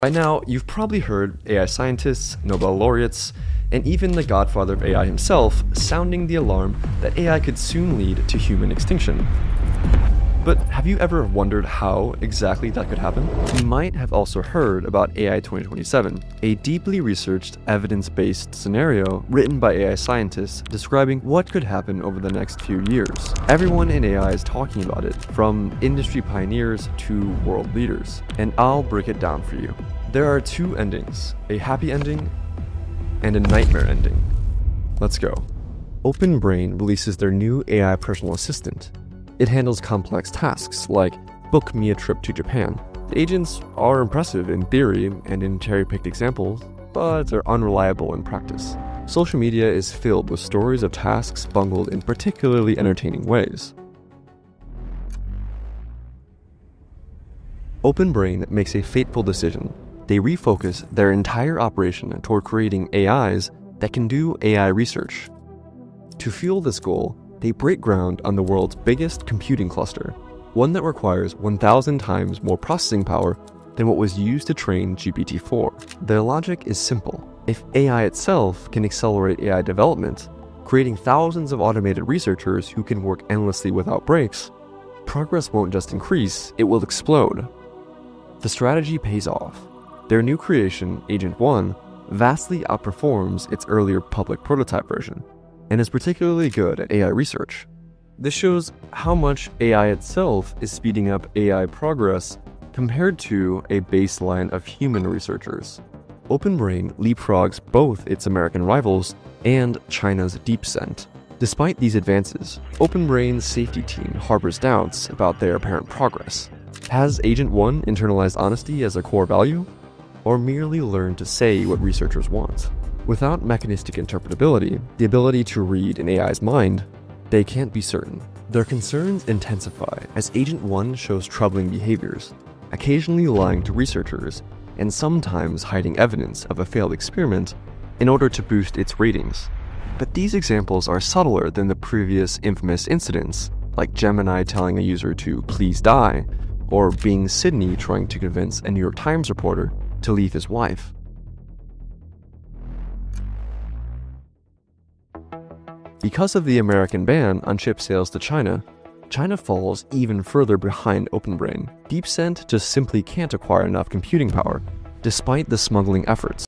By now, you've probably heard AI scientists, Nobel laureates, and even the godfather of AI himself sounding the alarm that AI could soon lead to human extinction. But have you ever wondered how exactly that could happen? You might have also heard about AI 2027, a deeply researched, evidence based scenario written by AI scientists describing what could happen over the next few years. Everyone in AI is talking about it, from industry pioneers to world leaders, and I'll break it down for you. There are two endings a happy ending and a nightmare ending. Let's go. OpenBrain releases their new AI personal assistant, it handles complex tasks like book me a trip to Japan. The agents are impressive in theory and in cherry picked examples, but they're unreliable in practice. Social media is filled with stories of tasks bungled in particularly entertaining ways. OpenBrain makes a fateful decision. They refocus their entire operation toward creating AIs that can do AI research. To fuel this goal, they break ground on the world's biggest computing cluster, one that requires 1,000 times more processing power than what was used to train GPT 4. Their logic is simple. If AI itself can accelerate AI development, creating thousands of automated researchers who can work endlessly without breaks, progress won't just increase, it will explode. The strategy pays off. Their new creation, Agent 1, vastly outperforms its earlier public prototype version, and is particularly good at AI research. This shows how much AI itself is speeding up AI progress compared to a baseline of human researchers. OpenBrain leapfrogs both its American rivals and China's DeepSeek. Despite these advances, OpenBrain's safety team harbors doubts about their apparent progress. Has Agent 1 internalized honesty as a core value? Or merely learned to say what researchers want? Without mechanistic interpretability, the ability to read an AI's mind, they can't be certain. Their concerns intensify as Agent 1 shows troubling behaviors, occasionally lying to researchers and sometimes hiding evidence of a failed experiment in order to boost its ratings. But these examples are subtler than the previous infamous incidents, like Gemini telling a user to please die, or Bing Sydney trying to convince a New York Times reporter to leave his wife. Because of the American ban on chip sales to China, China falls even further behind OpenBrain. DeepSeek just simply can't acquire enough computing power, despite the smuggling efforts.